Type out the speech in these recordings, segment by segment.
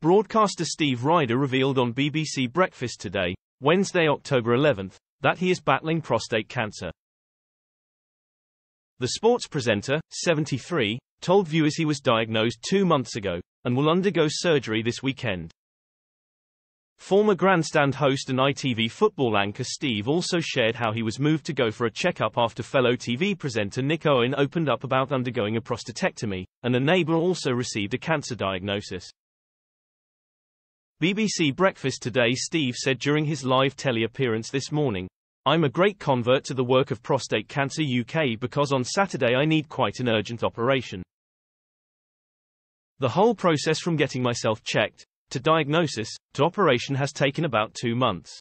Broadcaster Steve Rider revealed on BBC Breakfast Today, Wednesday, October 11th, that he is battling prostate cancer. The sports presenter, 73, told viewers he was diagnosed two months ago, and will undergo surgery this weekend. Former grandstand host and ITV football anchor Steve also shared how he was moved to go for a checkup after fellow TV presenter Nick Owen opened up about undergoing a prostatectomy, and a neighbor also received a cancer diagnosis. BBC Breakfast Today Steve said during his live telly appearance this morning, I'm a great convert to the work of Prostate Cancer UK because on Saturday I need quite an urgent operation. The whole process from getting myself checked, to diagnosis, to operation has taken about two months.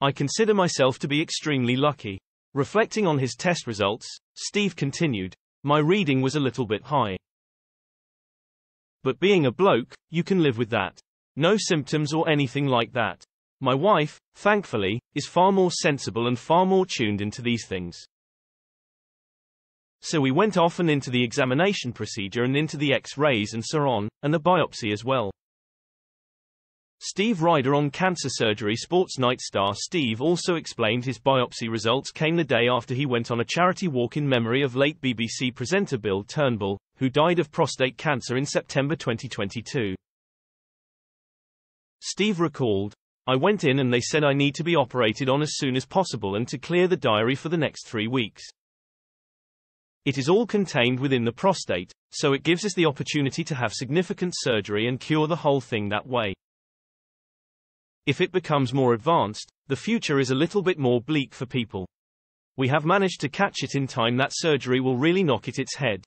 I consider myself to be extremely lucky. Reflecting on his test results, Steve continued, my reading was a little bit high. But being a bloke, you can live with that. No symptoms or anything like that. My wife, thankfully, is far more sensible and far more tuned into these things. So we went off and into the examination procedure and into the x-rays and so on, and the biopsy as well. Steve Rider on cancer surgery Sports Night star Steve also explained his biopsy results came the day after he went on a charity walk in memory of late BBC presenter Bill Turnbull, who died of prostate cancer in September 2022. Steve recalled, I went in and they said I need to be operated on as soon as possible and to clear the diary for the next three weeks. It is all contained within the prostate, so it gives us the opportunity to have significant surgery and cure the whole thing that way. If it becomes more advanced, the future is a little bit more bleak for people. We have managed to catch it in time that surgery will really knock it its head.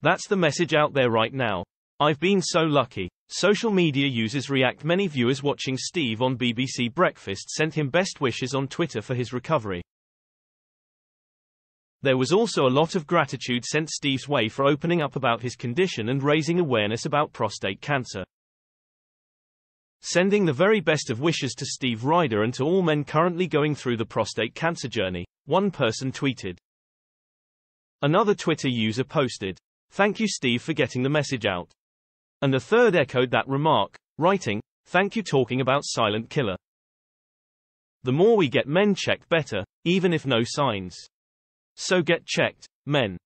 That's the message out there right now. I've been so lucky. Social media users react many viewers watching Steve on BBC Breakfast sent him best wishes on Twitter for his recovery. There was also a lot of gratitude sent Steve's way for opening up about his condition and raising awareness about prostate cancer. Sending the very best of wishes to Steve Rider and to all men currently going through the prostate cancer journey, one person tweeted. Another Twitter user posted, Thank you Steve for getting the message out. And a third echoed that remark, writing, Thank you talking about silent killer. The more we get men checked better, even if no signs. So get checked, men.